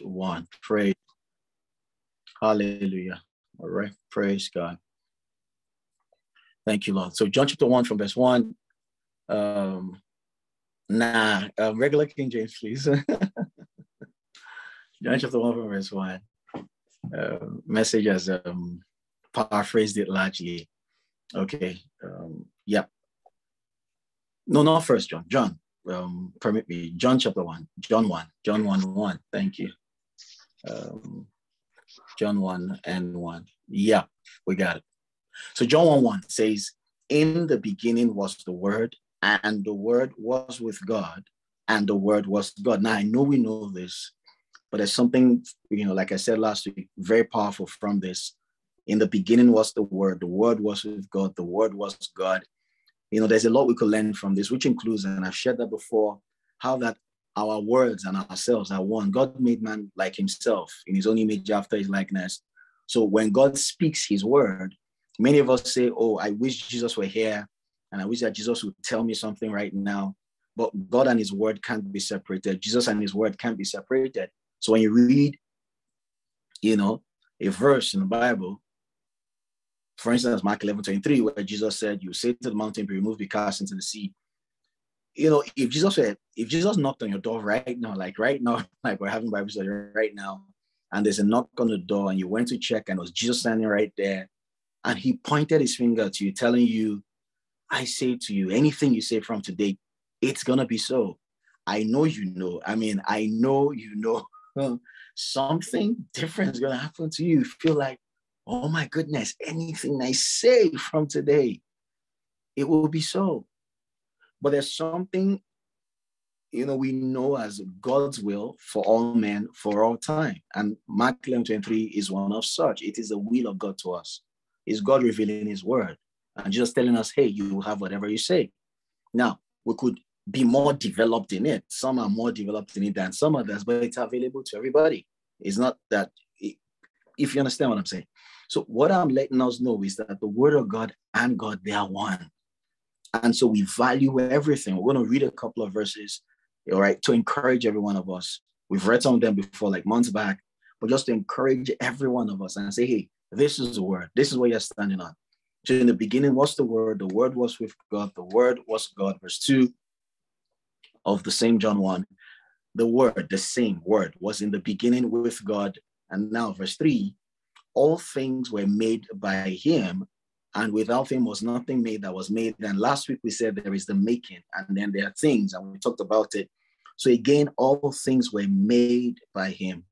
1. Praise. Hallelujah. All right. Praise God. Thank you, Lord. So John chapter 1 from verse 1. Um, nah, um, regular King James, please. John chapter 1 from verse 1. Uh, message as um, paraphrased it largely. Okay. Um, yeah. No, not first John. John. Um, permit me. John chapter 1. John 1. John 1 1. Thank you. Um, John 1 and 1. Yeah, we got it. So John 1 1 says, In the beginning was the word, and the word was with God, and the word was God. Now I know we know this, but there's something, you know, like I said last week, very powerful from this. In the beginning was the word, the word was with God, the word was God. You know, there's a lot we could learn from this, which includes, and I've shared that before, how that our words and ourselves are one. God made man like himself in his own image after his likeness. So when God speaks his word, many of us say, Oh, I wish Jesus were here and I wish that Jesus would tell me something right now. But God and his word can't be separated. Jesus and his word can't be separated. So when you read, you know, a verse in the Bible, for instance, Mark 11, 23, where Jesus said, You say to the mountain, be removed, be cast into the sea. You know, if Jesus said, if Jesus knocked on your door right now, like right now, like we're having Bible study right now, and there's a knock on the door, and you went to check, and it was Jesus standing right there, and he pointed his finger to you, telling you, I say to you, anything you say from today, it's gonna be so. I know you know. I mean, I know you know something different is gonna happen to you. you feel like, oh my goodness, anything I say from today, it will be so. But there's something, you know, we know as God's will for all men for all time. And Mark 11 23 is one of such. It is the will of God to us. It's God revealing his word and just telling us, hey, you have whatever you say. Now, we could be more developed in it. Some are more developed in it than some others, but it's available to everybody. It's not that, if you understand what I'm saying. So, what I'm letting us know is that the word of God and God, they are one. And so we value everything. We're going to read a couple of verses, all right, to encourage every one of us. We've read some of them before, like months back, but just to encourage every one of us and say, hey, this is the word. This is what you're standing on. So in the beginning was the word, the word was with God, the word was God. Verse 2 of the same John 1. The word, the same word, was in the beginning with God. And now, verse 3 all things were made by him, and without him was nothing made that was made. And last week we said there is the making, and then there are things, and we talked about it. So again, all things were made by him.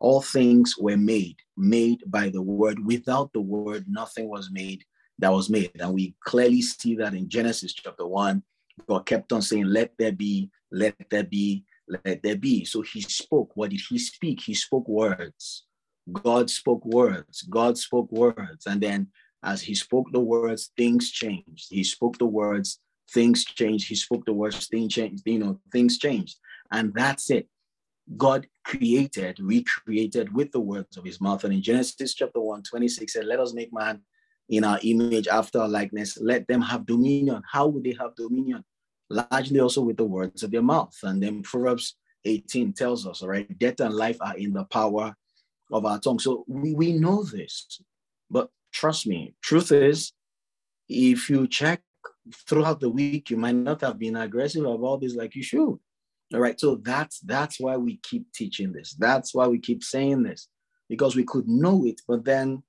All things were made, made by the word. Without the word, nothing was made that was made. And we clearly see that in Genesis chapter 1. God kept on saying, Let there be, let there be, let there be. So he spoke. What did he speak? He spoke words. God spoke words. God spoke words. And then as he spoke the words, things changed. He spoke the words, things changed. He spoke the words, things changed, you know, things changed. And that's it. God created, recreated with the words of his mouth. And in Genesis chapter 1, 26 said, Let us make man in our image after our likeness. Let them have dominion. How would they have dominion? Largely also with the words of their mouth. And then Proverbs 18 tells us, all right, death and life are in the power of our tongue. So we, we know this. But trust me, truth is, if you check throughout the week, you might not have been aggressive about this like you should. All right. So that's that's why we keep teaching this. That's why we keep saying this. Because we could know it, but then,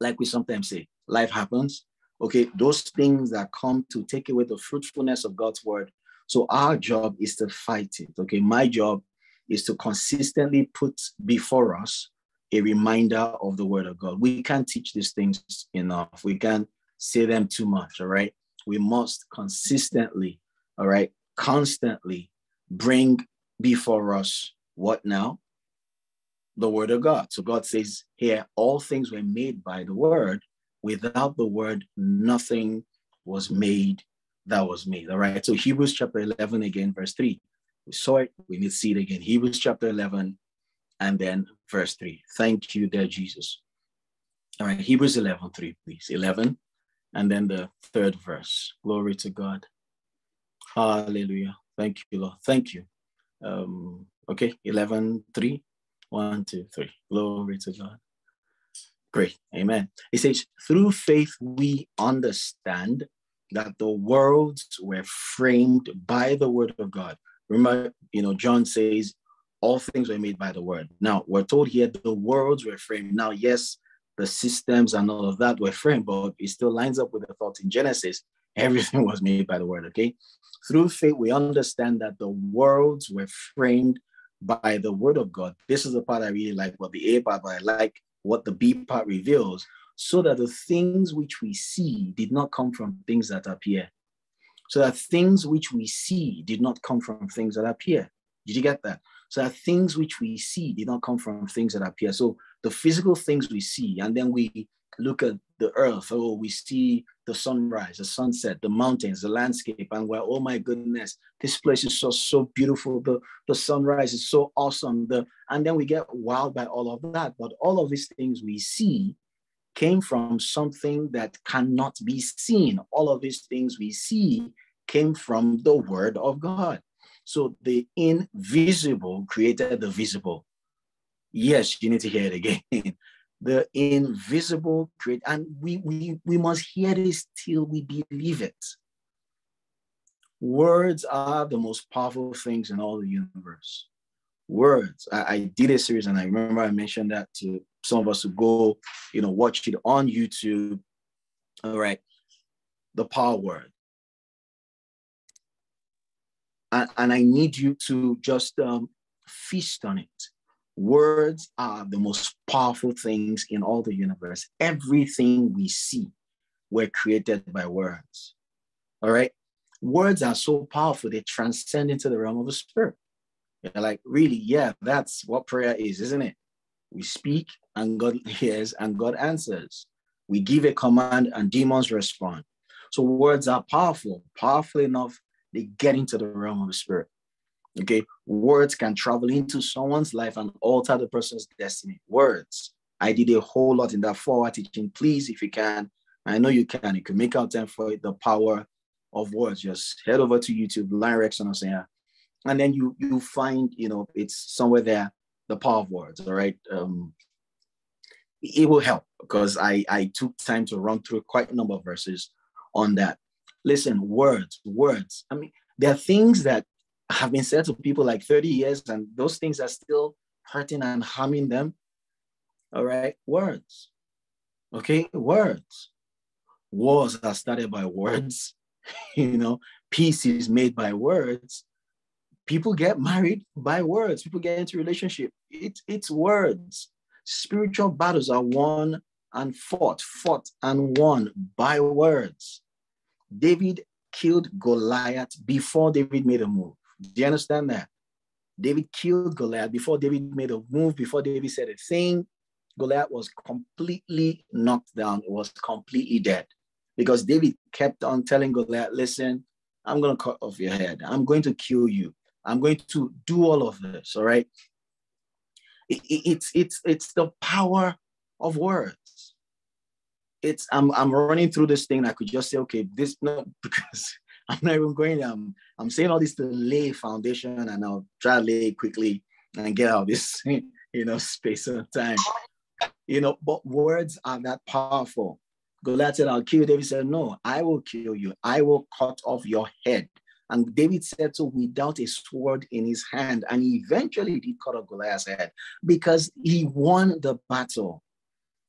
like we sometimes say, life happens. Okay, those things that come to take away the fruitfulness of God's word. So our job is to fight it. Okay, my job is to consistently put before us a reminder of the word of God. We can't teach these things enough. We can't say them too much, all right? We must consistently, all right, constantly bring before us what now? The word of God. So God says here, all things were made by the word. Without the word, nothing was made that was made. All right. So Hebrews chapter 11 again, verse 3. We saw it, we need to see it again. Hebrews chapter 11 and then verse 3. Thank you, dear Jesus. All right, Hebrews 11, 3, please. 11 and then the third verse. Glory to God. Hallelujah. Thank you, Lord. Thank you. Um, Okay, 11, 3. One, two, three. Glory to God. Great. Amen. It says, through faith, we understand that the worlds were framed by the word of God. Remember, you know, John says, all things were made by the word. Now, we're told here the worlds were framed. Now, yes, the systems and all of that were framed, but it still lines up with the thought in Genesis. Everything was made by the word, okay? Through faith, we understand that the worlds were framed by the word of God. This is the part I really like, what the A part, but I like what the B part reveals, so that the things which we see did not come from things that appear. So that things which we see did not come from things that appear. Did you get that? So that things which we see did not come from things that appear. So the physical things we see, and then we look at the earth, oh, we see the sunrise, the sunset, the mountains, the landscape, and we're, oh my goodness, this place is so, so beautiful. The, the sunrise is so awesome. The, and then we get wowed by all of that. But all of these things we see came from something that cannot be seen. All of these things we see came from the word of God. So the invisible created the visible. Yes, you need to hear it again. the invisible create, and we, we, we must hear this till we believe it. Words are the most powerful things in all the universe. Words. I, I did a series, and I remember I mentioned that to some of us to go, you know, watch it on YouTube. All right. The power word. And, and I need you to just um, feast on it Words are the most powerful things in all the universe. Everything we see were created by words. All right. Words are so powerful, they transcend into the realm of the spirit. You're like, really? Yeah, that's what prayer is, isn't it? We speak and God hears and God answers. We give a command and demons respond. So words are powerful, powerful enough, they get into the realm of the spirit. Okay, words can travel into someone's life and alter the person's destiny. Words. I did a whole lot in that four-hour teaching. Please, if you can, I know you can. You can make out time for it. The power of words. Just head over to YouTube, Lanre Rex Onasanya, and then you you find you know it's somewhere there. The power of words. All right. Um, it will help because I I took time to run through quite a number of verses on that. Listen, words, words. I mean, there are things that have been said to people like 30 years, and those things are still hurting and harming them. All right, words. Okay, words. Wars are started by words. you know, peace is made by words. People get married by words. People get into relationship. It, it's words. Spiritual battles are won and fought, fought and won by words. David killed Goliath before David made a move. Do you understand that? David killed Goliath before David made a move, before David said a thing. Goliath was completely knocked down, it was completely dead because David kept on telling Goliath, Listen, I'm going to cut off your head, I'm going to kill you, I'm going to do all of this. All right. It, it, it's it's it's the power of words. It's I'm I'm running through this thing. I could just say, okay, this no, because I'm not even going. Um, I'm saying all this to lay foundation, and I'll try to lay quickly and get out of this, you know, space and time. You know, but words are that powerful. Goliath said, "I'll kill you." David said, "No, I will kill you. I will cut off your head." And David said so without a sword in his hand, and he eventually did cut off Goliath's head because he won the battle.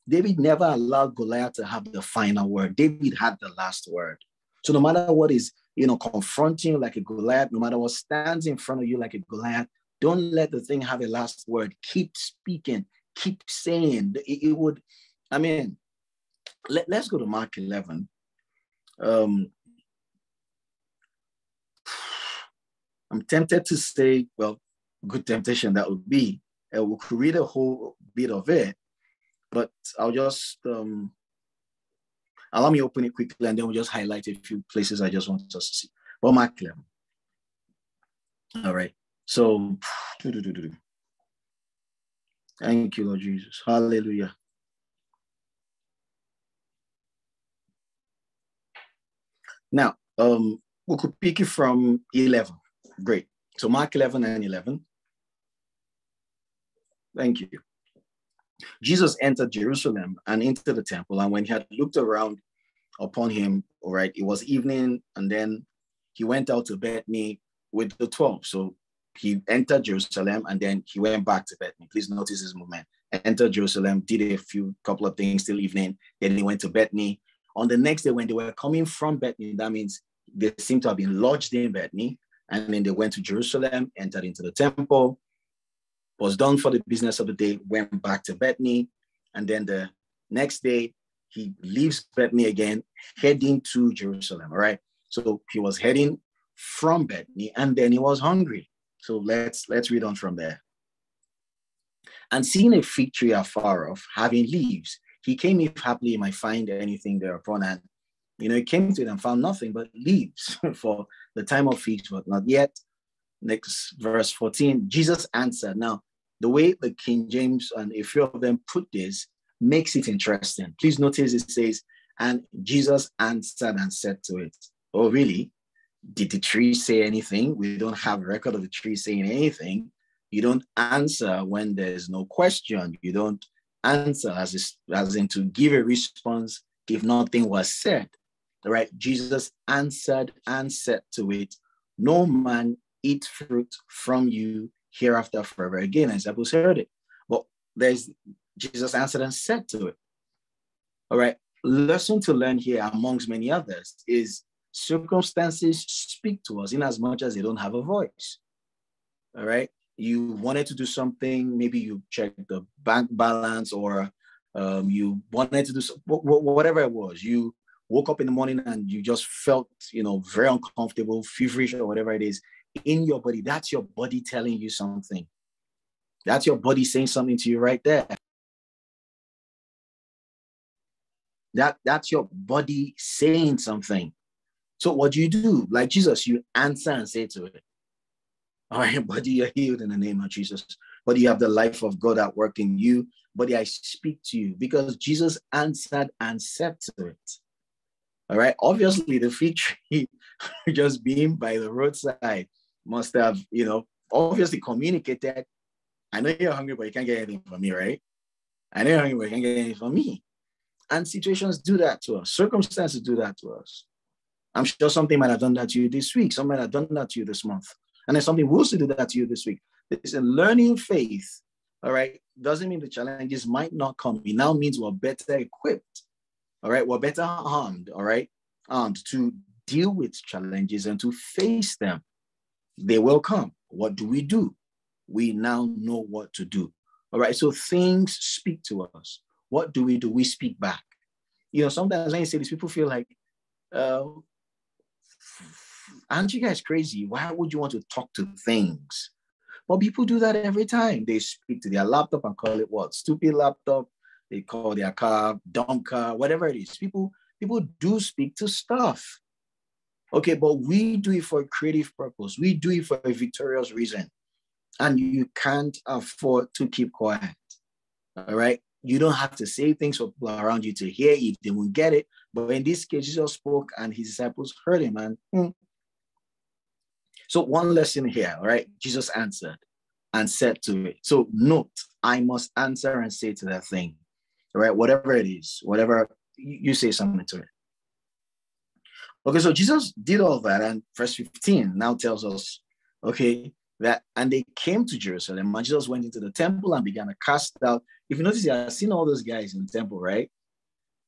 David never allowed Goliath to have the final word. David had the last word. So no matter what is you know, confronting you like a Goliath, no matter what stands in front of you like a Goliath, don't let the thing have a last word. Keep speaking, keep saying. It, it would, I mean, let, us go to Mark 11. Um, I'm tempted to say, well, good temptation that would be. Uh, we could read a whole bit of it, but I'll just um, Allow me open it quickly and then we'll just highlight a few places I just want us to see. Well, Mark 11. All right. So, thank you, Lord Jesus. Hallelujah. Now, um, we could pick it from 11. Great. So Mark 11 and 11. Thank you. Jesus entered Jerusalem and into the temple. And when he had looked around upon him, all right, it was evening. And then he went out to Bethany with the 12. So he entered Jerusalem and then he went back to Bethany. Please notice his movement. Entered Jerusalem, did a few couple of things till evening. Then he went to Bethany. On the next day, when they were coming from Bethany, that means they seem to have been lodged in Bethany. And then they went to Jerusalem, entered into the temple, was done for the business of the day, went back to Bethany. And then the next day, he leaves Bethany again, heading to Jerusalem. All right. So he was heading from Bethany and then he was hungry. So let's let's read on from there. And seeing a fig tree afar off, having leaves, he came if haply he might find anything thereupon. And you know, he came to it and found nothing but leaves for the time of figs, but not yet. Next verse 14, Jesus answered. Now, the way the King James and a few of them put this makes it interesting. Please notice it says, and Jesus answered and said to it, Oh, really? Did the tree say anything? We don't have a record of the tree saying anything. You don't answer when there's no question. You don't answer as, as in to give a response if nothing was said. Right? Jesus answered and said to it, No man eat fruit from you hereafter forever again. And disciples heard it. But there's Jesus answered and said to it. All right. Lesson to learn here, amongst many others, is circumstances speak to us in as much as they don't have a voice. All right. You wanted to do something, maybe you checked the bank balance or um, you wanted to do so, whatever it was. You woke up in the morning and you just felt, you know, very uncomfortable, feverish, or whatever it is in your body. That's your body telling you something. That's your body saying something to you right there. That, that's your body saying something. So what do you do? Like Jesus, you answer and say to it, all right, body, you're healed in the name of Jesus. But you have the life of God at work in you. Body, I speak to you because Jesus answered and said to it. All right. Obviously, the fig tree just being by the roadside must have, you know, obviously communicated. I know you're hungry, but you can't get anything from me, right? I know you're hungry, but you can't get anything from me. And situations do that to us. Circumstances do that to us. I'm sure something might have done that to you this week. Something might have done that to you this month. And then something will still do that to you this week. A learning faith, all right, doesn't mean the challenges might not come. It now means we're better equipped, all right? We're better armed, all right, armed to deal with challenges and to face them they will come. What do we do? We now know what to do. All right. So things speak to us. What do we do? We speak back. You know, sometimes you say this, people feel like, uh, aren't you guys crazy? Why would you want to talk to things? Well, people do that every time. They speak to their laptop and call it what? Stupid laptop. They call their car dumb car, whatever it is. People, people do speak to stuff. Okay, but we do it for a creative purpose. We do it for a victorious reason. And you can't afford to keep quiet. All right. You don't have to say things for people around you to hear if they won't get it. But in this case, Jesus spoke and his disciples heard him. And hmm. so, one lesson here, all right? Jesus answered and said to it. So, note, I must answer and say to that thing, all right? Whatever it is, whatever you say something to it. Okay, so Jesus did all that, and verse 15 now tells us, okay, that and they came to Jerusalem, and Jesus went into the temple and began to cast out. If you notice, I've seen all those guys in the temple, right?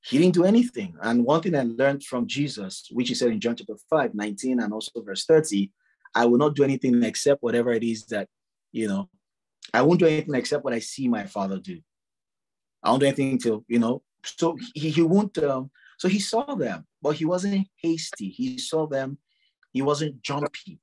He didn't do anything. And one thing I learned from Jesus, which he said in John chapter 5, 19, and also verse 30, I will not do anything except whatever it is that, you know, I won't do anything except what I see my father do. I won't do anything to, you know, so he, he won't um, so he saw them, but he wasn't hasty. He saw them, he wasn't jumpy.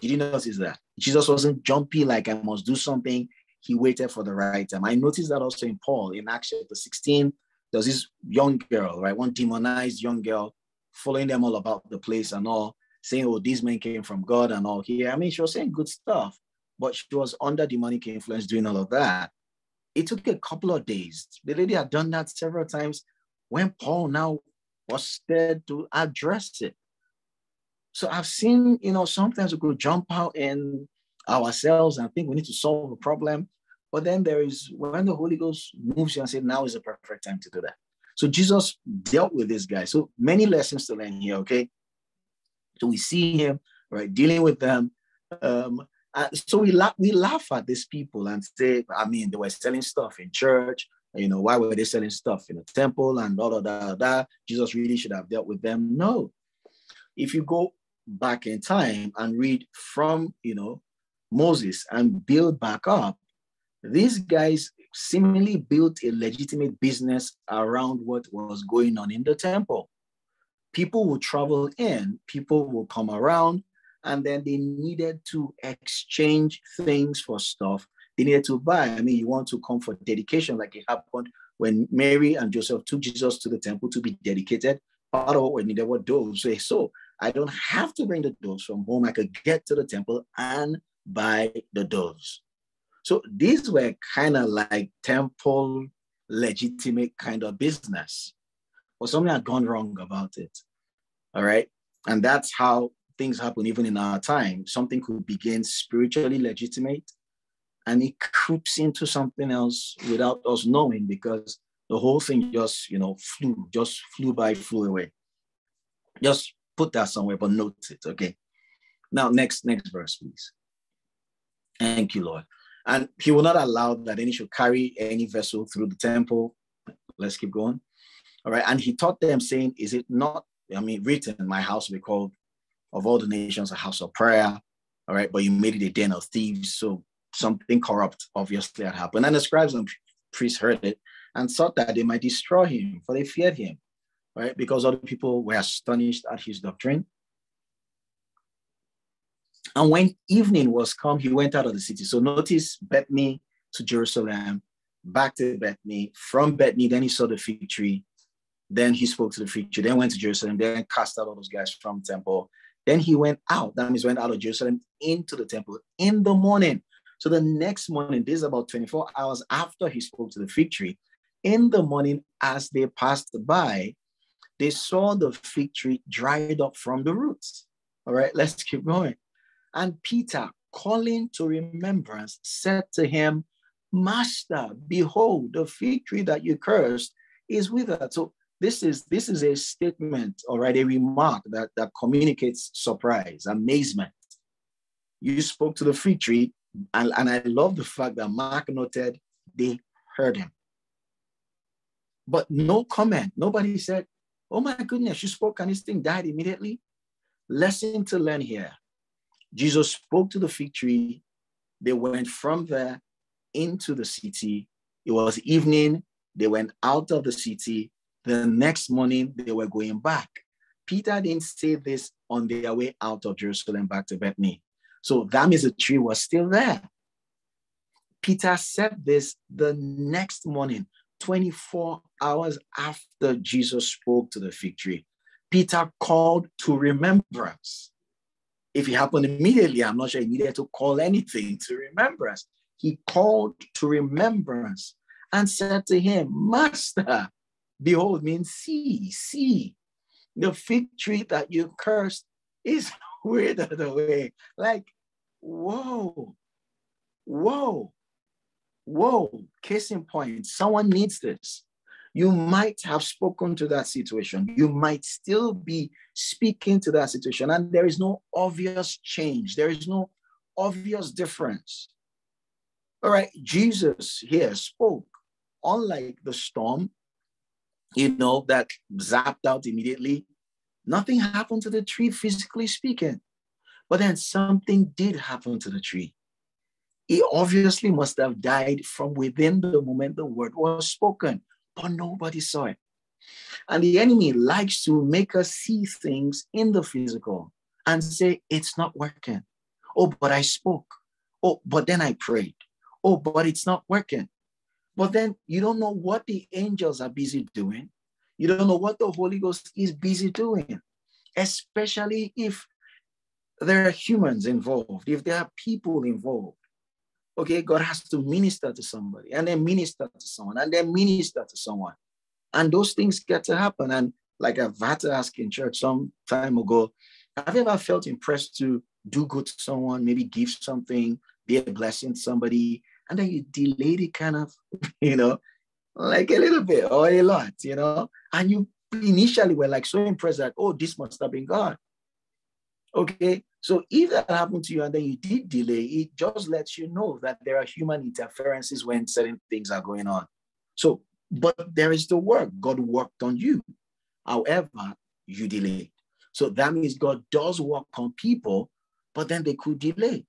Did you notice that? Jesus wasn't jumpy like I must do something. He waited for the right time. I noticed that also in Paul in Acts chapter 16. There's this young girl, right? One demonized young girl following them all about the place and all, saying, Oh, these men came from God and all here. I mean, she was saying good stuff, but she was under demonic influence doing all of that. It took a couple of days. The lady had done that several times. When Paul now was there to address it. So I've seen, you know, sometimes we could jump out in ourselves and think we need to solve a problem. But then there is when the Holy Ghost moves you and say, now is the perfect time to do that. So Jesus dealt with this guy. So many lessons to learn here, okay? So we see him, right, dealing with them. Um, uh, so we laugh, we laugh at these people and say, I mean, they were selling stuff in church. You know, why were they selling stuff in the temple and all of that, that? Jesus really should have dealt with them. No. If you go back in time and read from, you know, Moses and build back up, these guys seemingly built a legitimate business around what was going on in the temple. People would travel in, people would come around, and then they needed to exchange things for stuff. They needed to buy. I mean, you want to come for dedication, like it happened when Mary and Joseph took Jesus to the temple to be dedicated. Part of what we needed were doves. So I don't have to bring the doves from home. I could get to the temple and buy the doves. So these were kind of like temple legitimate kind of business. But something had gone wrong about it. All right. And that's how things happen even in our time. Something could begin spiritually legitimate and it creeps into something else without us knowing because the whole thing just, you know, flew, just flew by, flew away. Just put that somewhere, but note it. Okay. Now, next, next verse, please. Thank you, Lord. And he will not allow that any should carry any vessel through the temple. Let's keep going. All right. And he taught them, saying, Is it not, I mean, written, my house will be called of all the nations a house of prayer. All right. But you made it a den of thieves. So something corrupt obviously had happened. And the scribes and priests heard it and thought that they might destroy him, for they feared him. Right. Because other people were astonished at his doctrine. And when evening was come, he went out of the city. So notice Bethany to Jerusalem, back to Bethany. From Bethany, then he saw the fig tree. Then he spoke to the fig tree. Then went to Jerusalem. Then cast out all those guys from the temple. Then he went out. That means went out of Jerusalem into the temple in the morning. So the next morning, this is about 24 hours after he spoke to the fig tree. In the morning, as they passed by, they saw the fig tree dried up from the roots. All right, let's keep going. And Peter, calling to remembrance, said to him, Master, behold, the fig tree that you cursed is withered. So this is this is a statement, all right, a remark that, that communicates surprise, amazement. You spoke to the fig tree, and, and I love the fact that Mark noted they heard him. But no comment. Nobody said, Oh my goodness, you spoke and this thing died immediately. Lesson to learn here. Jesus spoke to the fig tree. They went from there into the city. It was evening. They went out of the city. The next morning, they were going back. Peter didn't say this on their way out of Jerusalem back to Bethany. So that means the tree was still there. Peter said this the next morning, 24 hours after Jesus spoke to the fig tree. Peter called to remembrance. If it happened immediately, I'm not sure he needed to call anything to remembrance. He called to remembrance and said to him, Master, behold, means see, see, the fig tree that you cursed is withered away. Like, whoa, whoa, whoa, case in point, someone needs this you might have spoken to that situation. You might still be speaking to that situation, and there is no obvious change. There is no obvious difference. All right, Jesus here spoke, unlike the storm, you know, that zapped out immediately. Nothing happened to the tree, physically speaking. But then something did happen to the tree. It obviously must have died from within the moment the word was spoken but nobody saw it. And the enemy likes to make us see things in the physical and say, it's not working. Oh, but I spoke. Oh, but then I prayed. Oh, but it's not working. But then you don't know what the angels are busy doing. You don't know what the Holy Ghost is busy doing, especially if there are humans involved, if there are people involved. Okay, God has to minister to somebody and then minister to someone and then minister to someone. And those things get to happen. And like I've had to ask in church some time ago, have you ever felt impressed to do good to someone, maybe give something, be a blessing to somebody, and then you delayed it kind of, you know, like a little bit or a lot, you know, and you initially were like so impressed that, oh, this must have been God. Okay, so if that happened to you and then you did delay, it just lets you know that there are human interferences when certain things are going on. So, but there is the work. God worked on you. However, you delayed. So that means God does work on people, but then they could delay.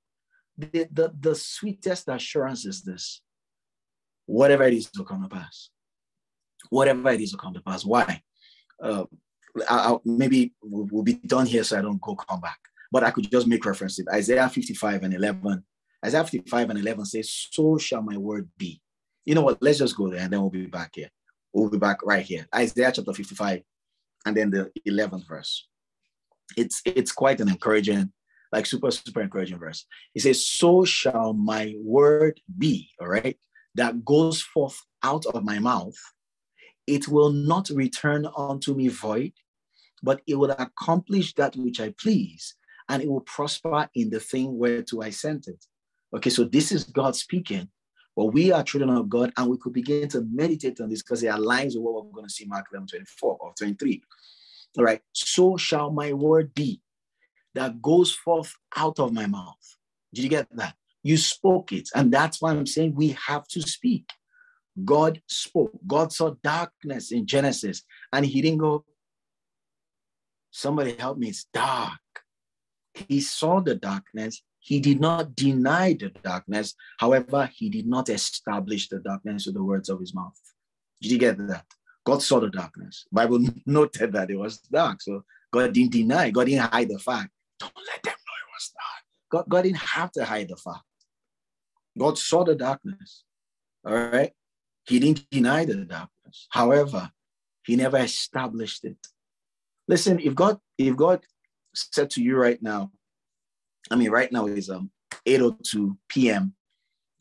The, the, the sweetest assurance is this whatever it is will come to pass. Whatever it is will come to pass. Why? Uh, I'll, maybe we'll, be done here so I don't go come back. But I could just make reference to. Isaiah 55 and 11. Isaiah 55 and 11 says, So shall my word be. You know what? Let's just go there and then we'll be back here. We'll be back right here. Isaiah chapter 55 and then the 11th verse. It's it's quite an encouraging, like super, super encouraging verse. It says, So shall my word be, all right, that goes forth out of my mouth it will not return unto me void, but it will accomplish that which I please, and it will prosper in the thing whereto I sent it. Okay, so this is God speaking. But we are children of God, and we could begin to meditate on this because it aligns with what we're going to see Mark 11, 24 or 23. All right, so shall my word be that goes forth out of my mouth. Did you get that? You spoke it. And that's why I'm saying we have to speak. God spoke. God saw darkness in Genesis, and he didn't go, Somebody help me, it's dark. He saw the darkness. He did not deny the darkness. However, he did not establish the darkness with the words of his mouth. Did you get that? God saw the darkness. Bible noted that it was dark. So God didn't deny, God didn't hide the fact. Don't let them know it was dark. God, God didn't have to hide the fact. God saw the darkness. All right. He didn't deny the darkness. However, he never established it. Listen, if God, if God said to you right now, I mean, right now is um 8:02 p.m.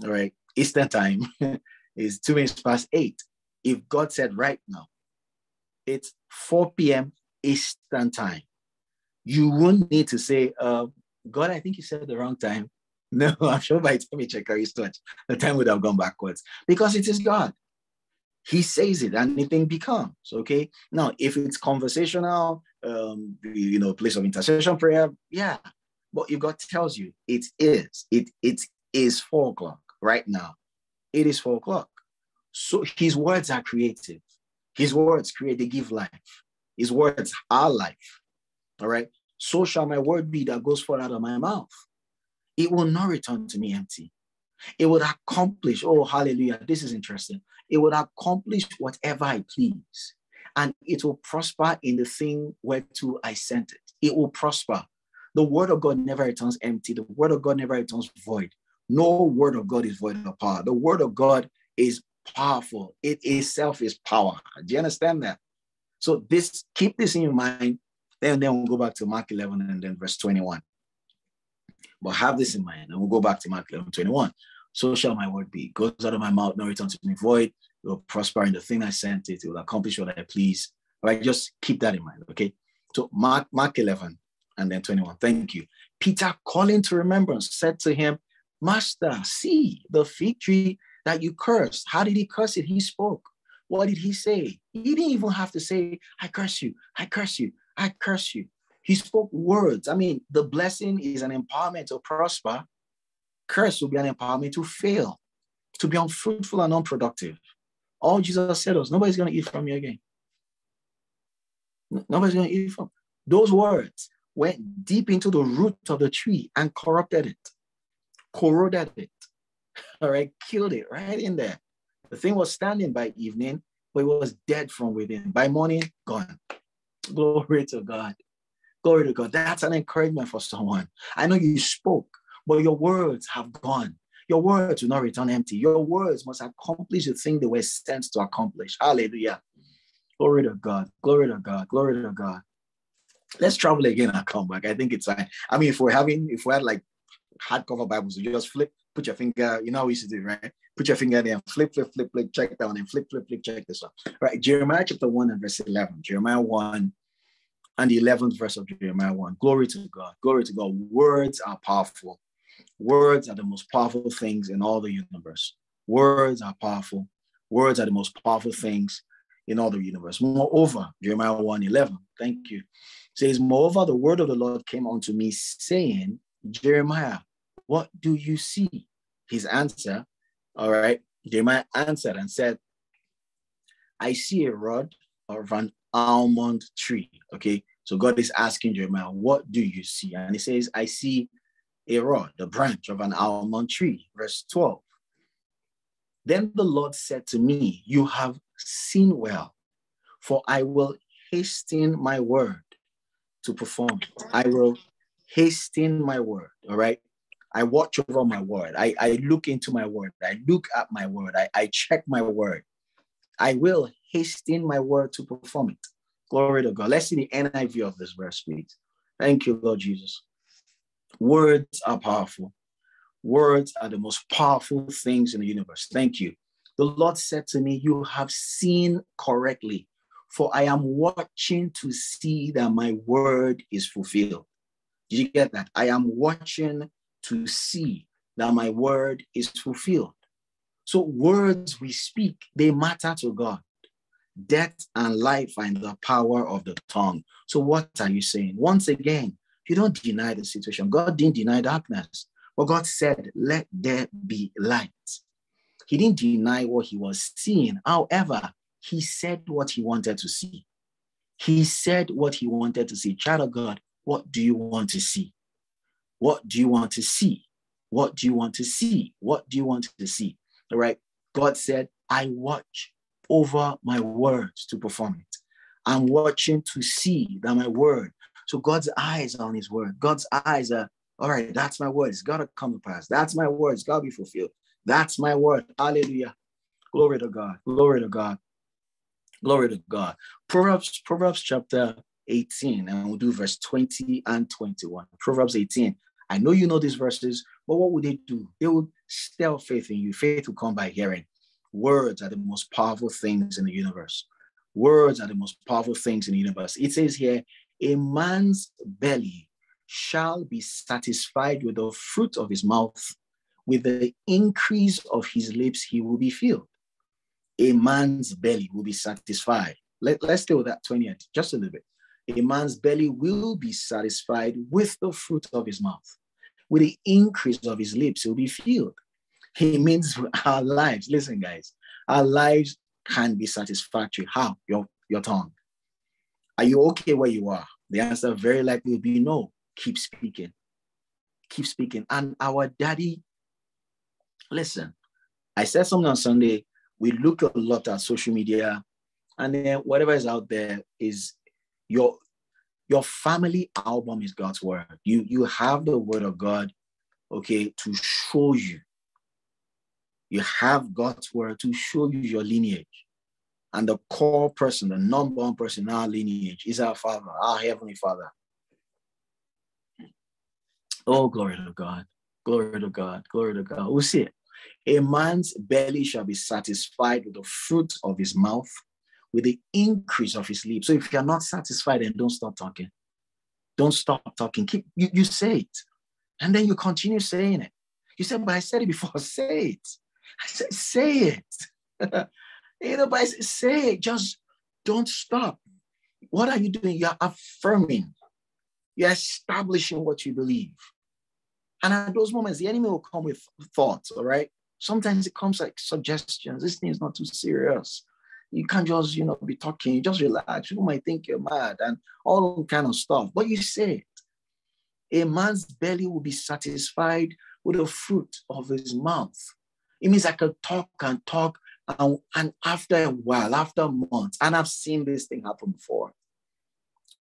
All right, Eastern time is two minutes past eight. If God said right now, it's 4 p.m. Eastern time, you wouldn't need to say, uh, God, I think you said the wrong time. No, I'm sure by the time you check our touch, the time would have gone backwards because it is God. He says it and anything becomes okay. Now, if it's conversational, um, you know, place of intercession prayer, yeah. But if God tells you it is, it it is four o'clock right now. It is four o'clock. So his words are creative. His words create, they give life. His words are life. All right. So shall my word be that goes forth out of my mouth it will not return to me empty. It would accomplish, oh, hallelujah, this is interesting. It would accomplish whatever I please, and it will prosper in the thing whereto I sent it. It will prosper. The word of God never returns empty. The word of God never returns void. No word of God is void of power. The word of God is powerful. It itself is power. Do you understand that? So this keep this in your mind. Then, then we'll go back to Mark 11 and then verse 21. But have this in mind, and we'll go back to Mark 11, 21. So shall my word be. Goes out of my mouth, no return to me void. It will prosper in the thing I sent it. It will accomplish what I please. All right, just keep that in mind. Okay. So Mark, Mark 11 and then 21. Thank you. Peter, calling to remembrance, said to him, Master, see the fig tree that you cursed. How did he curse it? He spoke. What did he say? He didn't even have to say, I curse you, I curse you, I curse you. He spoke words. I mean, the blessing is an empowerment to prosper. Curse will be an empowerment to fail, to be unfruitful and unproductive. All Jesus said was, nobody's going to eat from you again. Nobody's going to eat from. Those words went deep into the root of the tree and corrupted it, corroded it, all right, killed it right in there. The thing was standing by evening, but it was dead from within. By morning, gone. Glory to God. Glory to God. That's an encouragement for someone. I know you spoke, but your words have gone. Your words will not return empty. Your words must accomplish the thing they were sent to accomplish. Hallelujah. Glory to God. Glory to God. Glory to God. Let's travel again and come back. I think it's fine. I mean, if we're having, if we had like hardcover Bibles, you just flip, put your finger, you know how we used to do, right? Put your finger there, flip, flip, flip, flip, check one, and flip, flip, flip, check this one. Right. Jeremiah chapter 1 and verse 11. Jeremiah 1 and the 11th verse of Jeremiah 1. Glory to God. Glory to God. Words are powerful. Words are the most powerful things in all the universe. Words are powerful. Words are the most powerful things in all the universe. Moreover, Jeremiah 1 11, thank you, says, Moreover, the word of the Lord came unto me, saying, Jeremiah, what do you see? His answer, all right, Jeremiah answered and said, I see a rod of an almond tree. Okay, so God is asking Jeremiah, What do you see? And he says, I see a rod, the branch of an almond tree. Verse 12. Then the Lord said to me, You have seen well, for I will hasten my word to perform it. I will hasten my word. All right. I watch over my word. I, I look into my word. I look at my word. I, I check my word. I will hasten my word to perform it. Glory to God. Let's see the NIV of this verse, please. Thank you, Lord Jesus. Words are powerful. Words are the most powerful things in the universe. Thank you. The Lord said to me, You have seen correctly, for I am watching to see that my word is fulfilled. Did you get that? I am watching to see that my word is fulfilled. So, words we speak, they matter to God. Death and life are in the power of the tongue. So, what are you saying? Once again, you don't deny the situation. God didn't deny darkness, but God said, Let there be light. He didn't deny what he was seeing. However, he said what he wanted to see. He said what he wanted to see. Child of God, what do you want to see? What do you want to see? What do you want to see? What do you want to see? All right. God said, I watch over my words to perform it. I'm watching to see that my word. So God's eyes on his word. God's eyes are, all right, that's my word. It's got to come to pass. That's my word. It's got to be fulfilled. That's my word. Hallelujah. Glory to God. Glory to God. Glory to God. Proverbs, Proverbs chapter 18, and we'll do verse 20 and 21. Proverbs 18. I know you know these verses, but what would they do? They would still faith in you. Faith will come by hearing. Words are the most powerful things in the universe. Words are the most powerful things in the universe. It says here, a man's belly shall be satisfied with the fruit of his mouth, with the increase of his lips, he will be filled. A man's belly will be satisfied. Let, let's stay with that 20 just a little bit. A man's belly will be satisfied with the fruit of his mouth. With the increase of his lips, he'll be filled. He means our lives. Listen, guys, our lives can be satisfactory. How? Your, your tongue. Are you okay where you are? The answer very likely will be no. Keep speaking. Keep speaking. And our daddy, listen, I said something on Sunday. We look a lot at social media, and then whatever is out there is your your family album is God's word. You you have the word of God, okay, to show you. You have God's word to show you your lineage. And the core person, the number one person in our lineage is our Father, our Heavenly Father. Oh, glory to God. Glory to God. Glory to God. We'll see it. A man's belly shall be satisfied with the fruit of his mouth, with the increase of his lips. So if you're not satisfied, then don't stop talking. Don't stop talking. Keep you, you say it. And then you continue saying it. You said, but I said it before. Say it. I said, say it. you know, say. Just don't stop. What are you doing? You're affirming. You're establishing what you believe. And at those moments, the enemy will come with thoughts, all right? Sometimes it comes like suggestions. This thing is not too serious. You can't just, you know, be talking. Just relax. People might think you're mad and all kind of stuff. But you say it. A man's belly will be satisfied with the fruit of his mouth. It means I can talk and talk, and, and after a while, after months, and I've seen this thing happen before.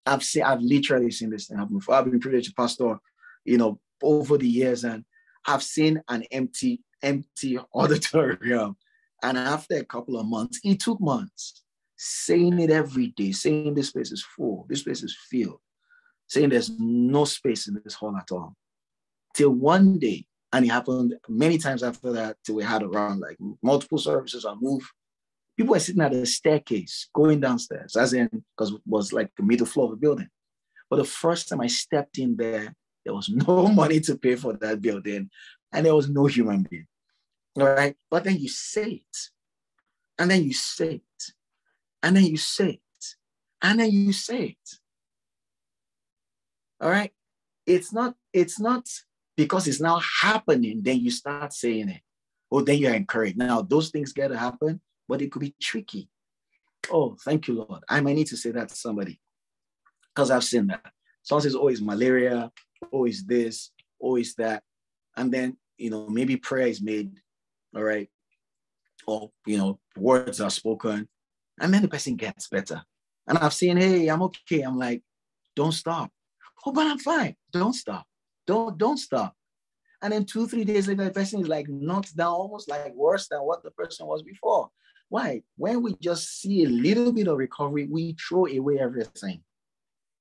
I've seen, I've literally seen this thing happen before. I've been privileged to pastor, you know, over the years, and I've seen an empty, empty auditorium and after a couple of months, it took months, saying it every day, saying this place is full, this place is filled, saying there's no space in this hall at all. Till one day, and it happened many times after that, till we had around like multiple services on move. People were sitting at the staircase, going downstairs, as in, because it was like the middle floor of the building. But the first time I stepped in there, There was no money to pay for that building, and there was no human being. All right. But then you say it, and then you say it, and then you say it, and then you say it. All right. It's not, it's not because it's now happening, then you start saying it. Oh, then you're encouraged. Now, those things get to happen, but it could be tricky. Oh, thank you, Lord. I might need to say that to somebody because I've seen that. Someone says, oh, it's malaria, oh, it's this, oh, it's that. And then, you know, maybe prayer is made, all right, or, you know, words are spoken, and then the person gets better. And I've seen, hey, I'm okay. I'm like, don't stop. Oh, but I'm fine. Don't stop. Don't, don't stop. And then two, three days later, the person is like knocked down, almost like worse than what the person was before. Why? When we just see a little bit of recovery, we throw away everything.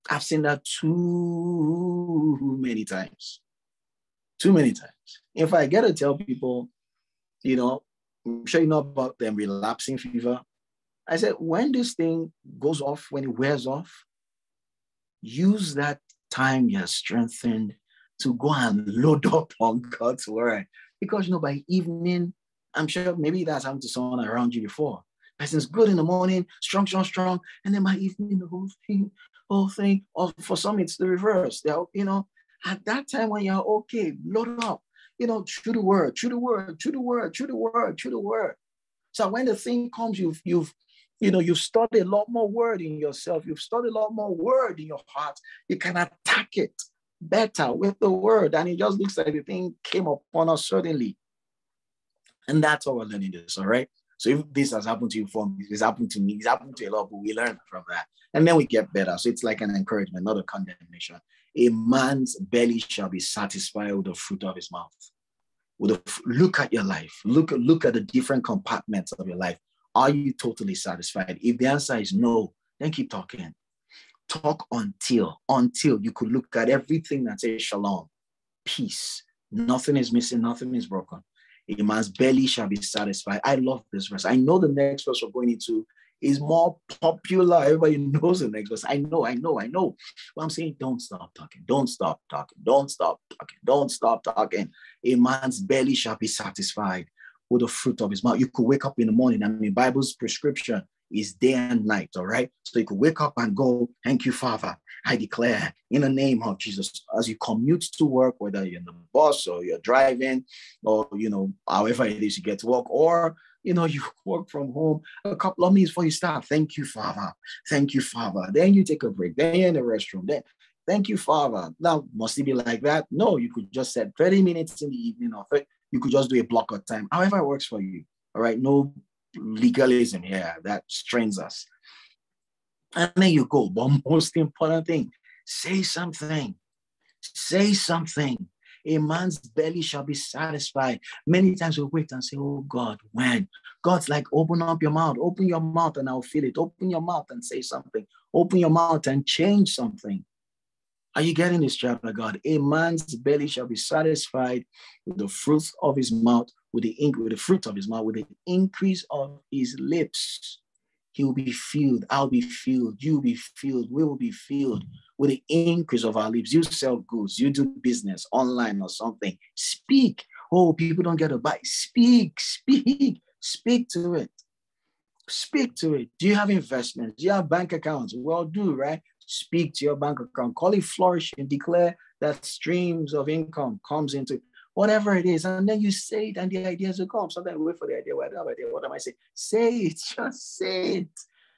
I've seen that too many times. Too many times. If I get to tell people, you know, I'm sure you know about them relapsing fever. I said, when this thing goes off, when it wears off, use that time you're strengthened to go and load up on God's word. Because you know, by evening, I'm sure maybe that's happened to someone around you before. Person's good in the morning, strong, strong, strong, and then by evening, the whole thing, whole thing. Or for some, it's the reverse. They're, you know, at that time when you're okay, load up, you know, through the word, through the word, through the word, through the word, through the word. So when the thing comes, you've you've you know, you've studied a lot more word in yourself. You've studied a lot more word in your heart. You can attack it better with the word. And it just looks like the thing came upon us suddenly. And that's how we're learning this, all right? So if this has happened to you for me, it's happened to me, it's happened to a lot, but we learn from that. And then we get better. So it's like an encouragement, not a condemnation. A man's belly shall be satisfied with the fruit of his mouth. With a, look at your life. Look, look at the different compartments of your life. Are you totally satisfied? If the answer is no, then keep talking. Talk until, until you could look at everything that says shalom, peace. Nothing is missing, nothing is broken. A man's belly shall be satisfied. I love this verse. I know the next verse we're going into is more popular. Everybody knows the next verse. I know, I know, I know. But I'm saying, don't stop talking. Don't stop talking. Don't stop talking. Don't stop talking. A man's belly shall be satisfied with the fruit of his mouth. You could wake up in the morning. I mean, Bible's prescription is day and night, all right? So you could wake up and go, thank you, Father. I declare in the name of Jesus, as you commute to work, whether you're in the bus or you're driving, or you know, however it is you get to work, or you know, you work from home a couple of minutes before you start. Thank you, Father. Thank you, Father. Then you take a break. Then you're in the restroom. Then thank you, Father. Now, must it be like that? No, you could just set 30 minutes in the evening or you could just do a block of time, however it works for you. All right, no legalism here that strains us. And then you go, but most important thing, say something. Say something. A man's belly shall be satisfied. Many times we wait and say, Oh God, when? God's like, open up your mouth, open your mouth and I'll feel it. Open your mouth and say something. Open your mouth and change something. Are you getting this, child of God? A man's belly shall be satisfied with the fruit of his mouth, with the ink, with the fruit of his mouth, with the increase of his lips. He will be filled. I'll be filled. You'll be filled. We will be filled with the increase of our lips. You sell goods. You do business online or something. Speak. Oh, people don't get a bite. Speak. Speak. Speak to it. Speak to it. Do you have investments? Do you have bank accounts? Well, do, right? speak to your bank account, call it flourish and declare that streams of income comes into whatever it is. And then you say it and the ideas will come. Sometimes we wait for the idea. What, idea, what am I saying? Say it, just say it.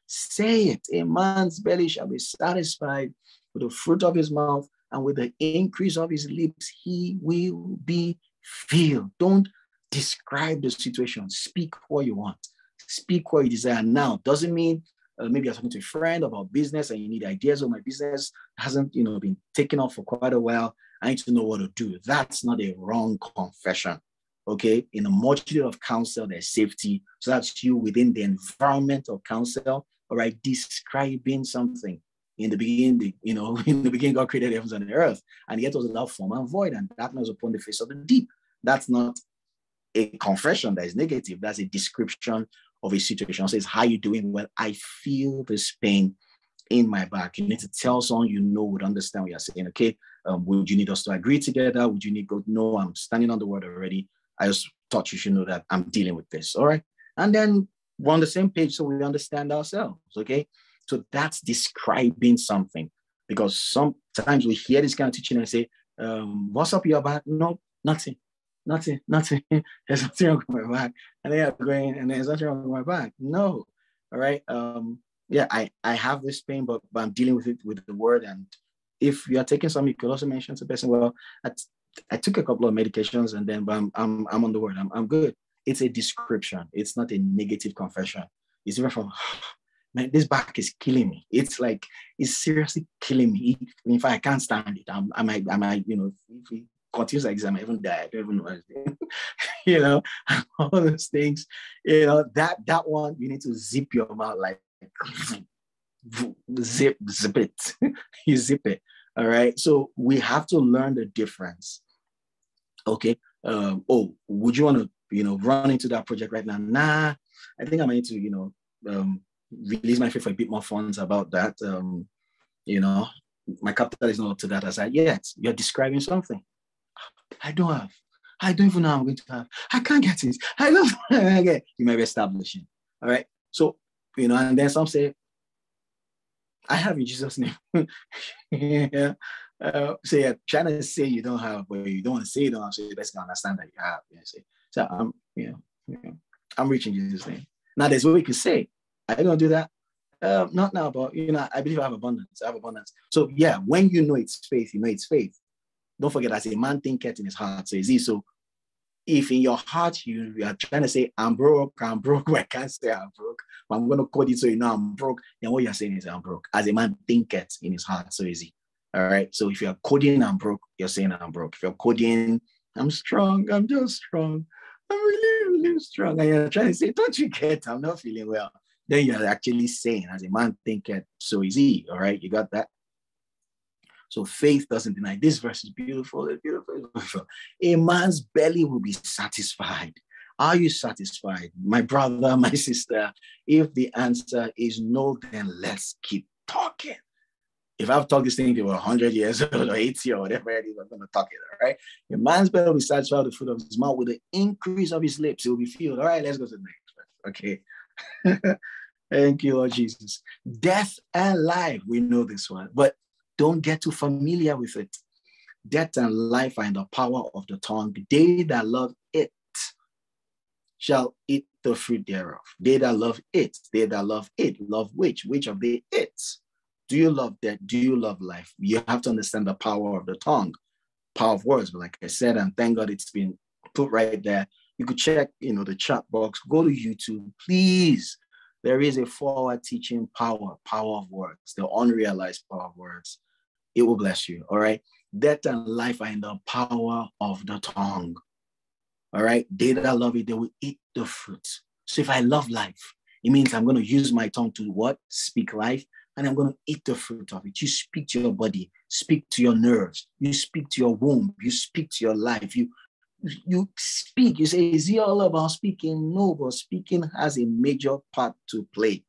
Say it. A man's belly shall be satisfied with the fruit of his mouth and with the increase of his lips, he will be filled. Don't describe the situation. Speak what you want. Speak what you desire now. Doesn't mean uh, maybe you're talking to a friend about business and you need ideas of my business hasn't you know been taken off for quite a while i need to know what to do. That's not a wrong confession okay? In a multitude of counsel there's safety. So that's you within the environment of counsel all right? Describing something. In the beginning the, you know in the beginning god created heavens and the earth and yet was without form and void and darkness upon the face of the deep. That's not a confession that is negative. That's a description of a situation. Says, How you doing? Well, I feel this pain in my back. You need to tell someone you know would understand what you're saying. Okay, um, would you need us to agree together? Would you need go? No, I'm standing on the word already. I just thought you should know that I'm dealing with this. All right, and then we're on the same page, so we understand ourselves. Okay, so that's describing something because sometimes we hear this kind of teaching and say, um, "What's up your back?" No, nothing nothing, nothing. There's nothing with my back. And they are going, and there's nothing with my back. No. All right. Um, yeah, I, I have this pain, but, but I'm dealing with it with the word. And if you are taking some, you could also mention to the person, well, I, t- I took a couple of medications and then but I'm, I'm, I'm on the word. I'm, I'm good. It's a description. It's not a negative confession. It's even from, man, this back is killing me. It's like, it's seriously killing me. In fact, I can't stand it. I'm, I might, I might, you know, if, continues exam, I even die. I don't even know you know, all those things. You know, that that one you need to zip your mouth like zip, zip it. you zip it. All right. So we have to learn the difference. Okay. Um, oh, would you want to, you know, run into that project right now? Nah, I think I might need to, you know, um, release my faith for a bit more funds about that. Um, you know, my capital is not up to that I yet. You're describing something. I don't have. I don't even know I'm going to have. I can't get it. I don't okay. You might be establishing. All right. So, you know, and then some say, I have in Jesus' name. yeah. Uh, so yeah, trying to say you don't have, but you don't want to say you don't have, so you basically understand that you have. Yeah, say, so I'm, you know, you know, I'm reaching Jesus' name. Now there's what we can say. I don't do that. Uh, not now, but you know, I believe I have abundance. I have abundance. So yeah, when you know it's faith, you know it's faith. Don't forget, as a man thinketh in his heart, so is he. So if in your heart you, you, are trying to say, I'm broke, I'm broke, I can't say I'm broke, but I'm going to code it so you know I'm broke, then what you're saying is I'm broke. As a man thinketh in his heart, so is he. All right. So if you're coding I'm broke, you're saying I'm broke. If you're coding, I'm strong, I'm just strong, I'm really, really strong. And you're trying to say, Don't you get I'm not feeling well. Then you're actually saying, as a man thinketh, so is he. All right. You got that? So faith doesn't deny. This verse is beautiful. It's beautiful. It's beautiful. A man's belly will be satisfied. Are you satisfied? My brother, my sister, if the answer is no, then let's keep talking. If I've talked this thing for 100 years old or 80 or whatever it is, I'm going to talk it, all right? A man's belly will be satisfied with the fruit of his mouth with the increase of his lips. He will be filled. All right, let's go to the next verse. Okay. Thank you, Lord Jesus. Death and life, we know this one. But don't get too familiar with it. Death and life are in the power of the tongue. They that love it shall eat the fruit thereof. They that love it, they that love it, love which? Which of the it? Do you love death? Do you love life? You have to understand the power of the tongue, power of words. But like I said, and thank God it's been put right there. You could check, you know, the chat box. Go to YouTube, please. There is a forward teaching power, power of words, the unrealized power of words it will bless you. All right. Death and life are in the power of the tongue. All right. They that love it, they will eat the fruit. So if I love life, it means I'm going to use my tongue to what? Speak life. And I'm going to eat the fruit of it. You speak to your body, speak to your nerves, you speak to your womb, you speak to your life. You you speak. You say, is it all about speaking? No, but speaking has a major part to play.